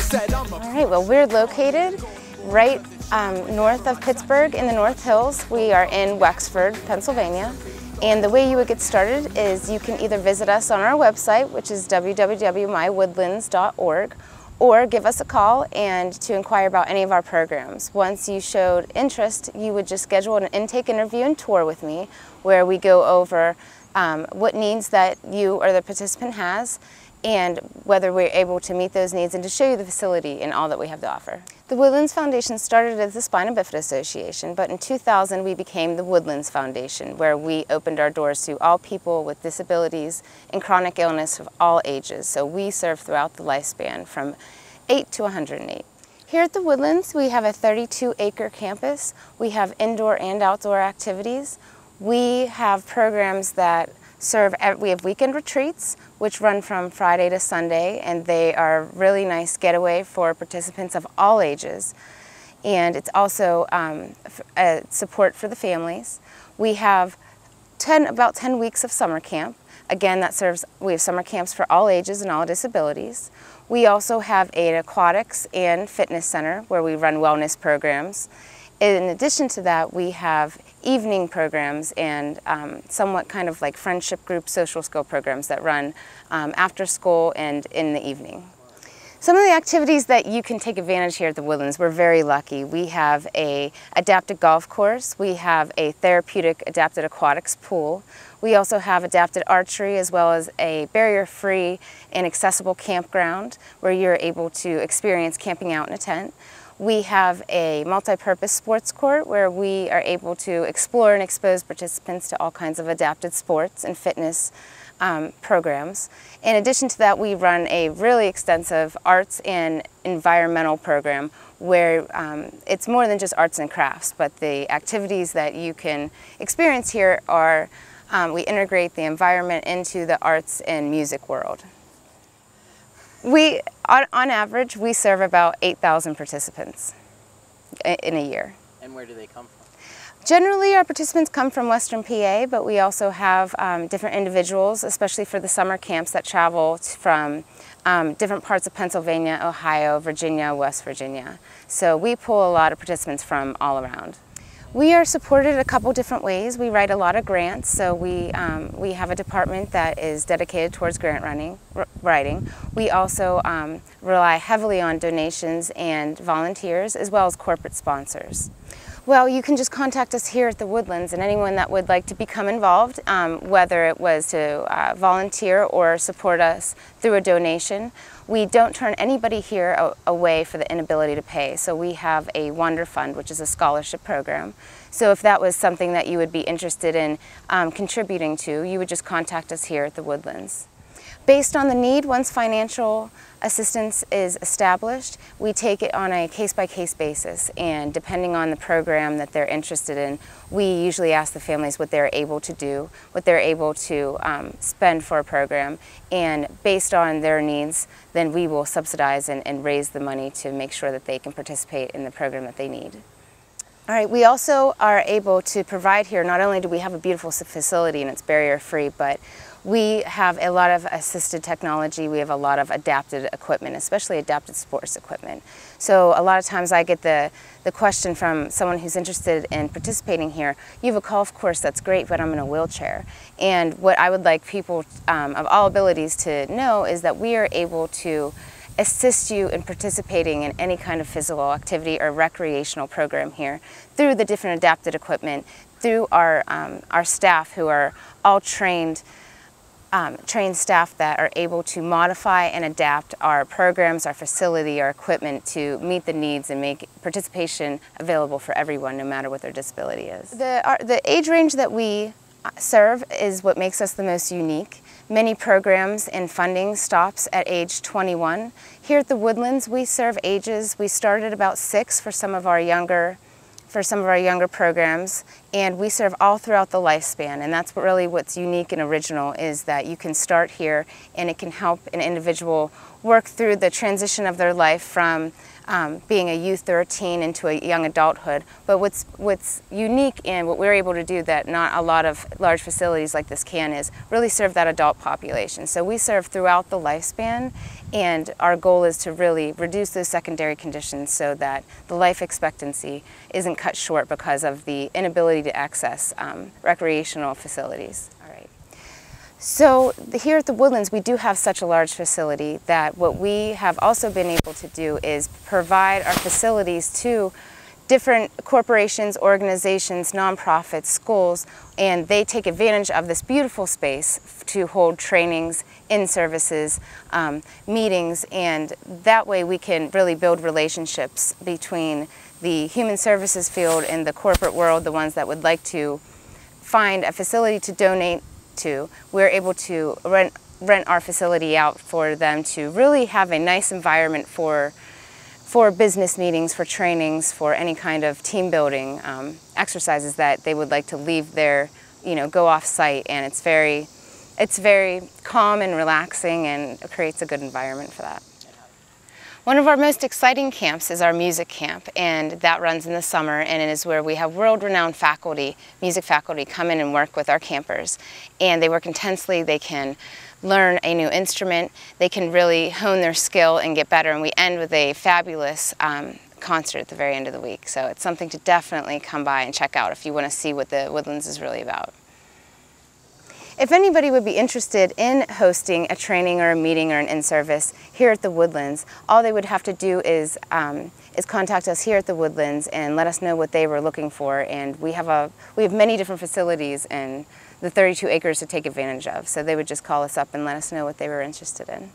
All right, well, we're located right um, north of Pittsburgh in the North Hills. We are in Wexford, Pennsylvania. And the way you would get started is you can either visit us on our website, which is www.mywoodlands.org, or give us a call and to inquire about any of our programs. Once you showed interest, you would just schedule an intake interview and tour with me where we go over um, what needs that you or the participant has and whether we're able to meet those needs and to show you the facility and all that we have to offer. The Woodlands Foundation started as the Spina Bifida Association, but in 2000 we became the Woodlands Foundation, where we opened our doors to all people with disabilities and chronic illness of all ages. So we serve throughout the lifespan from 8 to 108. Here at the Woodlands, we have a 32-acre campus. We have indoor and outdoor activities. We have programs that serve, we have weekend retreats, which run from Friday to Sunday, and they are really nice getaway for participants of all ages. And it's also um, support for the families. We have 10, about 10 weeks of summer camp. Again, that serves, we have summer camps for all ages and all disabilities. We also have an aquatics and fitness center where we run wellness programs. In addition to that, we have evening programs and um, somewhat kind of like friendship group social skill programs that run um, after school and in the evening. Some of the activities that you can take advantage here at the Woodlands, we're very lucky. We have a adapted golf course, we have a therapeutic adapted aquatics pool, we also have adapted archery as well as a barrier-free and accessible campground where you're able to experience camping out in a tent. We have a multi-purpose sports court where we are able to explore and expose participants to all kinds of adapted sports and fitness um, programs. In addition to that, we run a really extensive arts and environmental program where um, it's more than just arts and crafts, but the activities that you can experience here are, um, we integrate the environment into the arts and music world. We, on, on average, we serve about 8,000 participants in a year. And where do they come from? Generally, our participants come from Western PA, but we also have um, different individuals, especially for the summer camps that travel from um, different parts of Pennsylvania, Ohio, Virginia, West Virginia. So we pull a lot of participants from all around. We are supported a couple different ways. We write a lot of grants, so we, um, we have a department that is dedicated towards grant running, writing. We also um, rely heavily on donations and volunteers, as well as corporate sponsors. Well, you can just contact us here at the Woodlands and anyone that would like to become involved, um, whether it was to uh, volunteer or support us through a donation. We don't turn anybody here away for the inability to pay. So we have a Wonder Fund, which is a scholarship program. So if that was something that you would be interested in um, contributing to, you would just contact us here at the Woodlands. Based on the need, once financial assistance is established, we take it on a case-by-case -case basis. And depending on the program that they're interested in, we usually ask the families what they're able to do, what they're able to um, spend for a program. And based on their needs, then we will subsidize and, and raise the money to make sure that they can participate in the program that they need. All right, we also are able to provide here, not only do we have a beautiful facility and it's barrier free, but we have a lot of assisted technology. We have a lot of adapted equipment, especially adapted sports equipment. So a lot of times I get the, the question from someone who's interested in participating here, you have a golf course that's great, but I'm in a wheelchair. And what I would like people um, of all abilities to know is that we are able to assist you in participating in any kind of physical activity or recreational program here through the different adapted equipment, through our, um, our staff who are all trained um, trained staff that are able to modify and adapt our programs, our facility, our equipment to meet the needs and make participation available for everyone no matter what their disability is. The, our, the age range that we uh, serve is what makes us the most unique. Many programs and funding stops at age 21. Here at the Woodlands we serve ages, we start at about six for some of our younger for some of our younger programs and we serve all throughout the lifespan and that's really what's unique and original is that you can start here and it can help an individual work through the transition of their life from um, being a youth or a teen into a young adulthood. But what's, what's unique in what we're able to do that not a lot of large facilities like this can is really serve that adult population. So we serve throughout the lifespan And our goal is to really reduce those secondary conditions so that the life expectancy isn't cut short because of the inability to access um, recreational facilities. All right. So here at the Woodlands, we do have such a large facility that what we have also been able to do is provide our facilities to different corporations, organizations, nonprofits, schools, and they take advantage of this beautiful space to hold trainings, in-services, um, meetings, and that way we can really build relationships between the human services field and the corporate world, the ones that would like to find a facility to donate to. We're able to rent, rent our facility out for them to really have a nice environment for for business meetings, for trainings, for any kind of team building um, exercises that they would like to leave their, you know, go off site. And it's very, it's very calm and relaxing and creates a good environment for that. One of our most exciting camps is our music camp and that runs in the summer and it is where we have world-renowned faculty, music faculty come in and work with our campers and they work intensely, they can learn a new instrument, they can really hone their skill and get better. And we end with a fabulous um, concert at the very end of the week. So it's something to definitely come by and check out if you want to see what the Woodlands is really about. If anybody would be interested in hosting a training or a meeting or an in-service here at the Woodlands, all they would have to do is, um, is contact us here at the Woodlands and let us know what they were looking for. And we have, a, we have many different facilities and the 32 acres to take advantage of. So they would just call us up and let us know what they were interested in.